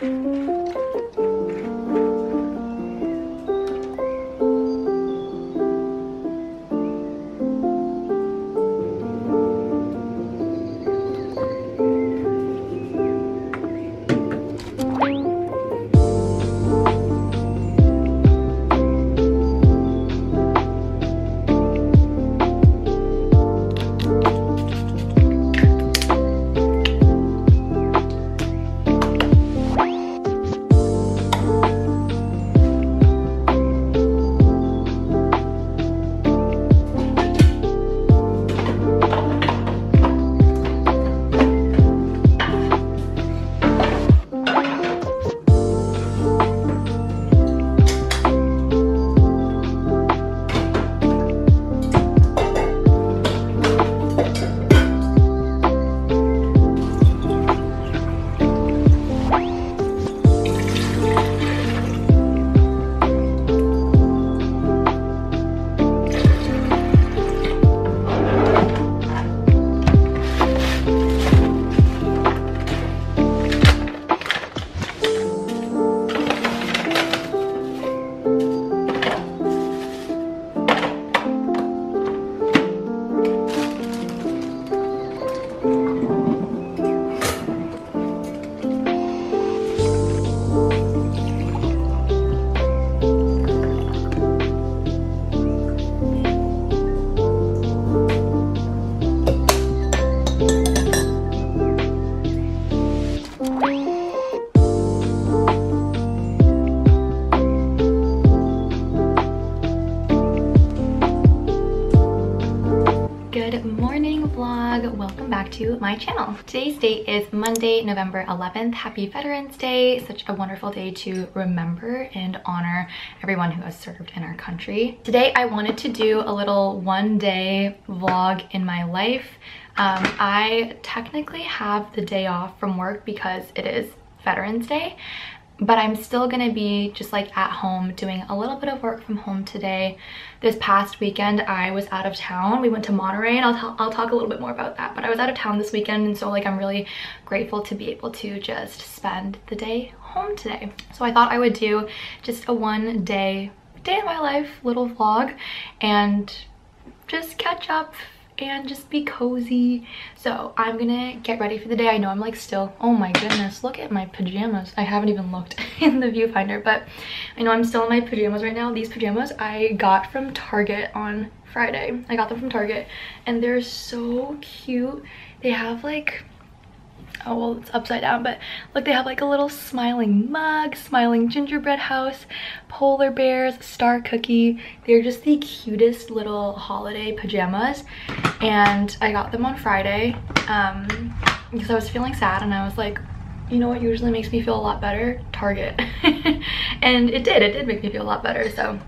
Música to my channel. Today's date is Monday, November 11th. Happy Veterans Day. Such a wonderful day to remember and honor everyone who has served in our country. Today I wanted to do a little one day vlog in my life. Um, I technically have the day off from work because it is Veterans Day, but I'm still gonna be just like at home doing a little bit of work from home today. This past weekend I was out of town. We went to Monterey and I'll, I'll talk a little bit more about that, but I was out of town this weekend and so like I'm really grateful to be able to just spend the day home today. So I thought I would do just a one day, day in my life little vlog and just catch up and just be cozy. So I'm gonna get ready for the day. I know I'm like still, oh my goodness, look at my pajamas. I haven't even looked in the viewfinder, but I know I'm still in my pajamas right now. These pajamas I got from Target on Friday. I got them from Target and they're so cute. They have like oh well it's upside down but look they have like a little smiling mug smiling gingerbread house polar bears star cookie. They're just the cutest little holiday pajamas and i got them on friday um because i was feeling sad and i was like you know what? Usually makes me feel a lot better? Target. And it did. It did make me feel a lot better so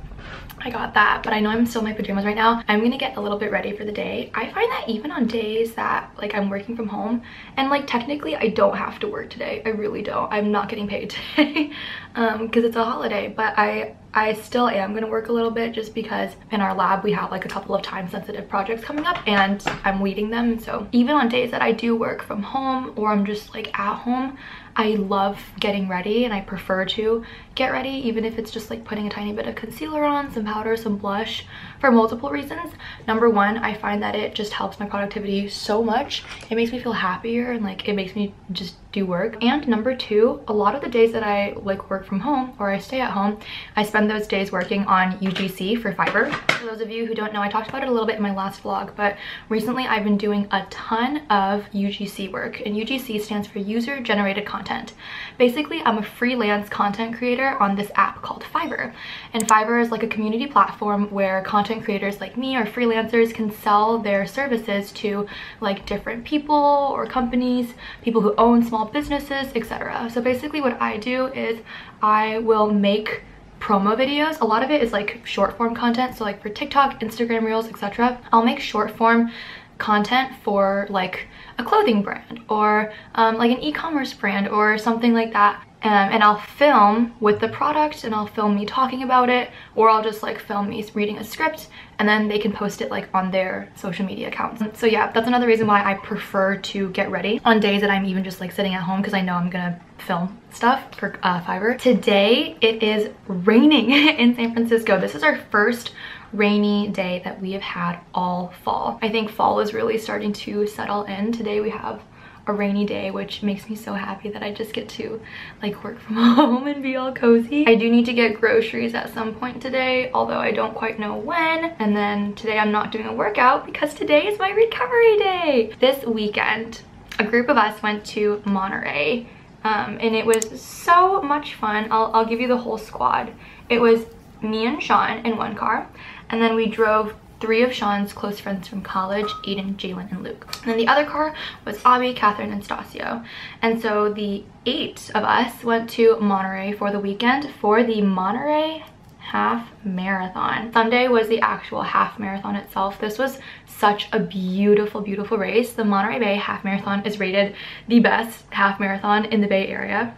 I got that, but I know I'm still in my pajamas right now. I'm gonna get a little bit ready for the day. I find that even on days that like I'm working from home and like technically I don't have to work today. I really don't. I'm not getting paid today um because it's a holiday, but I I still am gonna work a little bit just because in our lab we have like a couple of time sensitive projects coming up and I'm leading them. So even on days that I do work from home or I'm just like at home, I love getting ready and I prefer to get ready even if it's just like putting a tiny bit of concealer on, some powder, some blush for multiple reasons. Number one, I find that it just helps my productivity so much. It makes me feel happier and like it makes me just do work. And number two, a lot of the days that I like work from home or I stay at home, I spend those days working on UGC for Fiverr. For those of you who don't know, I talked about it a little bit in my last vlog, but recently I've been doing a ton of UGC work and UGC stands for user generated content. Basically, I'm a freelance content creator on this app called Fiverr. And Fiverr is like a community platform where content creators like me or freelancers can sell their services to like different people or companies, people who own small small businesses, etc. So basically what I do is I will make promo videos. A lot of it is like short form content. So like for TikTok, Instagram Reels, etc. I'll make short form content for like a clothing brand or um, like an e-commerce brand or something like that um, and I'll film with the product and I'll film me talking about it or I'll just like film me reading a script and then they can post it like on their social media accounts. So yeah, that's another reason why I prefer to get ready on days that I'm even just like sitting at home because I know I'm gonna film stuff for uh, Fiverr. Today it is raining in San Francisco. This is our first rainy day that we have had all fall. I think fall is really starting to settle in. Today we have a rainy day which makes me so happy that I just get to like work from home and be all cozy. I do need to get groceries at some point today although I don't quite know when and then today I'm not doing a workout because today is my recovery day. This weekend a group of us went to Monterey um, and it was so much fun. I'll, I'll give you the whole squad. It was me and Sean in one car and then we drove three of Sean's close friends from college, Aiden, Jalen, and Luke. And then the other car was Abby, Catherine, and Stasio. And so the eight of us went to Monterey for the weekend for the Monterey half marathon. Sunday was the actual half marathon itself. This was such a beautiful, beautiful race. The Monterey Bay half marathon is rated the best half marathon in the Bay Area.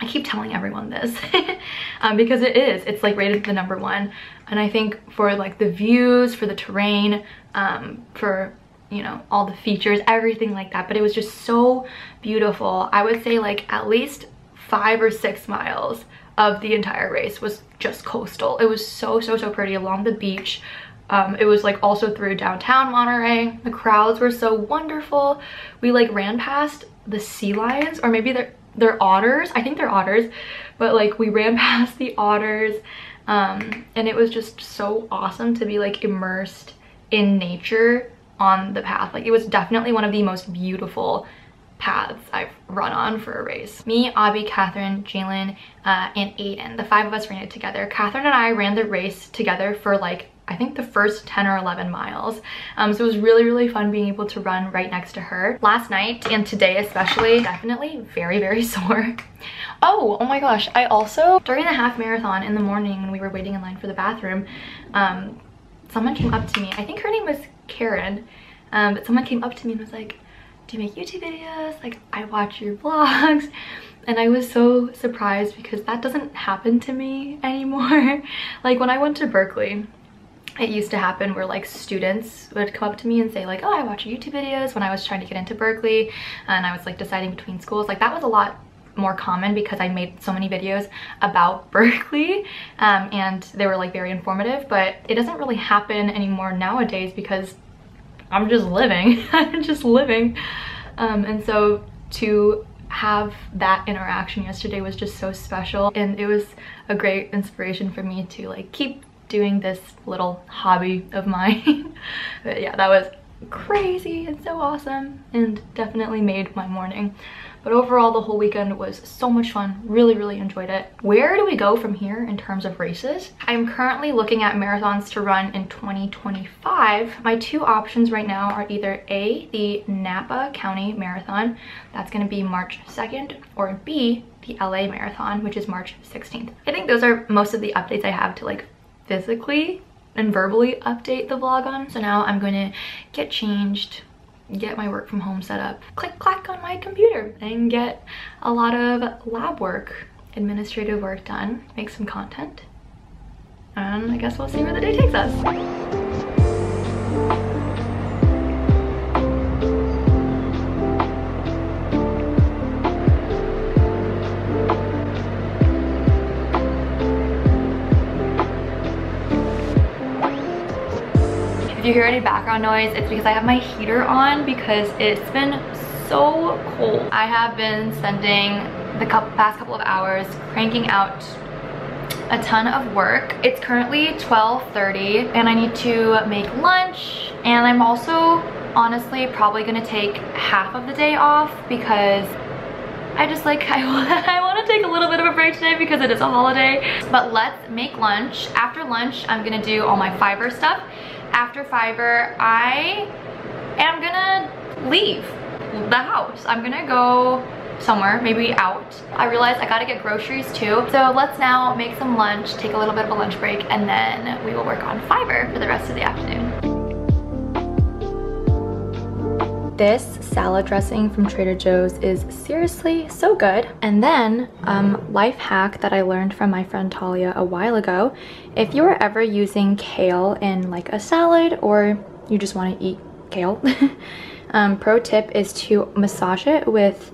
I keep telling everyone this um, because it is. It's like rated the number one. And I think for like the views, for the terrain, um, for you know, all the features, everything like that. But it was just so beautiful. I would say like at least five or six miles of the entire race was just coastal. It was so, so, so pretty along the beach. Um, it was like also through downtown Monterey. The crowds were so wonderful. We like ran past the sea lions or maybe they're they're otters i think they're otters but like we ran past the otters um, and it was just so awesome to be like immersed in nature on the path like it was definitely one of the most beautiful paths I've run on for a race. Me, Abby, Catherine, Jalen, uh, and Aiden, the five of us ran it together. Catherine and I ran the race together for like I think the first 10 or 11 miles. Um, so it was really, really fun being able to run right next to her. Last night and today especially, definitely very, very sore. Oh, oh my gosh. I also, during the half marathon in the morning when we were waiting in line for the bathroom, um, someone came up to me. I think her name was Karen, um, but someone came up to me and was like, do you make YouTube videos? Like, I watch your vlogs. And I was so surprised because that doesn't happen to me anymore. like when I went to Berkeley, it used to happen where like students would come up to me and say like, oh, I watch YouTube videos when I was trying to get into Berkeley and I was like deciding between schools. Like that was a lot more common because I made so many videos about Berkeley um, and they were like very informative, but it doesn't really happen anymore nowadays because I'm just living, I'm just living. Um, and so to have that interaction yesterday was just so special and it was a great inspiration for me to like keep doing this little hobby of mine. but yeah, that was crazy and so awesome and definitely made my morning. But overall, the whole weekend was so much fun. Really, really enjoyed it. Where do we go from here in terms of races? I'm currently looking at marathons to run in 2025. My two options right now are either A, the Napa County Marathon. That's gonna be March 2nd, or B, the LA Marathon, which is March 16th. I think those are most of the updates I have to like physically and verbally update the vlog on. So now I'm going to get changed, get my work from home set up, click clack on my computer and get a lot of lab work, administrative work done, make some content. And I guess we'll see where the day takes us. You hear any background noise, it's because I have my heater on because it's been so cold. I have been spending the past couple of hours cranking out a ton of work. It's currently 12.30 and I need to make lunch and I'm also honestly probably gonna take half of the day off because I just like, I I want to take a little bit of a break today because it is a holiday. But let's make lunch. After lunch, I'm gonna do all my Fiverr stuff after Fiverr, I am gonna leave the house. I'm gonna go somewhere, maybe out. I realized I gotta get groceries too. So let's now make some lunch, take a little bit of a lunch break, and then we will work on Fiverr for the rest of the afternoon. This salad dressing from Trader Joe's is seriously so good. And then, um, life hack that I learned from my friend Talia a while ago, if you are ever using kale in like a salad or you just want to eat kale, um, pro tip is to massage it with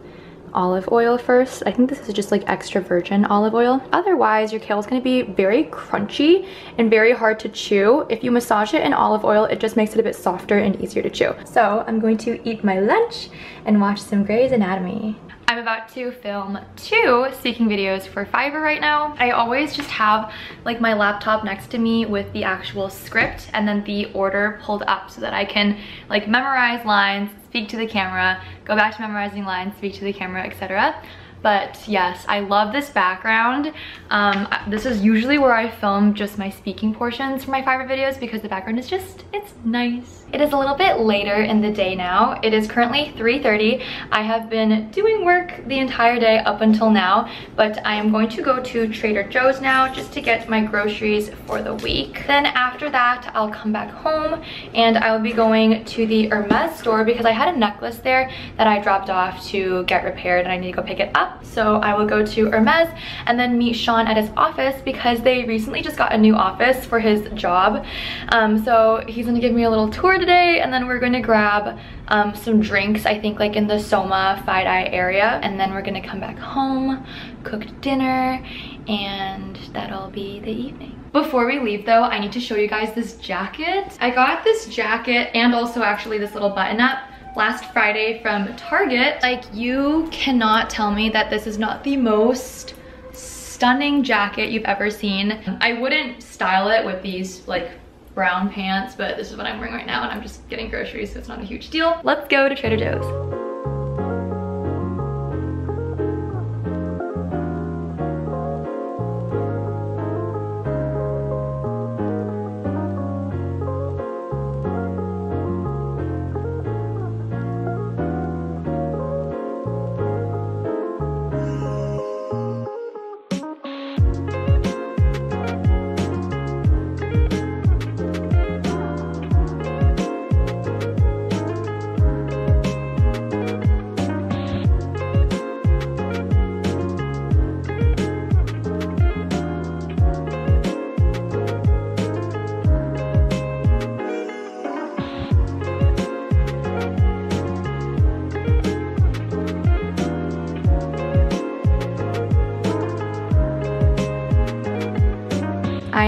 olive oil first. I think this is just like extra virgin olive oil. Otherwise, your kale is gonna be very crunchy and very hard to chew. If you massage it in olive oil, it just makes it a bit softer and easier to chew. So I'm going to eat my lunch and watch some Grey's Anatomy. I'm about to film two speaking videos for Fiverr right now. I always just have like my laptop next to me with the actual script and then the order pulled up so that I can like memorize lines, speak to the camera, go back to memorizing lines, speak to the camera, etc. But yes, I love this background. Um, this is usually where I film just my speaking portions for my Fiverr videos because the background is just, it's nice. It is a little bit later in the day now. It is currently 3.30. I have been doing work the entire day up until now, but I am going to go to Trader Joe's now just to get my groceries for the week. Then after that, I'll come back home and I will be going to the Hermes store because I had a necklace there that I dropped off to get repaired and I need to go pick it up. So I will go to Hermes and then meet Sean at his office because they recently just got a new office for his job. Um, so he's gonna give me a little tour today and then we're gonna grab um, some drinks, I think like in the Soma FiDi area. And then we're gonna come back home, cook dinner, and that'll be the evening. Before we leave though, I need to show you guys this jacket. I got this jacket and also actually this little button up last Friday from Target. Like you cannot tell me that this is not the most stunning jacket you've ever seen. I wouldn't style it with these like brown pants, but this is what I'm wearing right now and I'm just getting groceries, so it's not a huge deal. Let's go to Trader Joe's.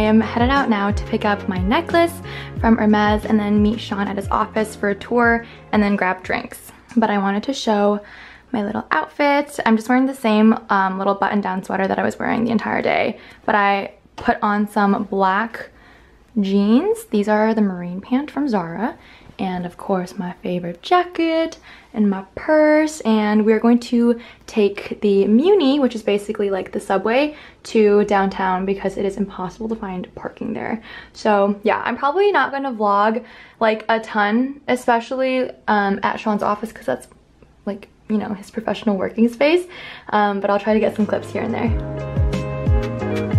Am headed out now to pick up my necklace from Hermes and then meet Sean at his office for a tour and then grab drinks. But I wanted to show my little outfit. I'm just wearing the same um, little button down sweater that I was wearing the entire day, but I put on some black jeans. These are the marine pant from Zara and of course my favorite jacket and my purse. And we're going to take the Muni which is basically like the subway to downtown because it is impossible to find parking there. So yeah I'm probably not going to vlog like a ton especially um, at Sean's office because that's like you know his professional working space. Um, but I'll try to get some clips here and there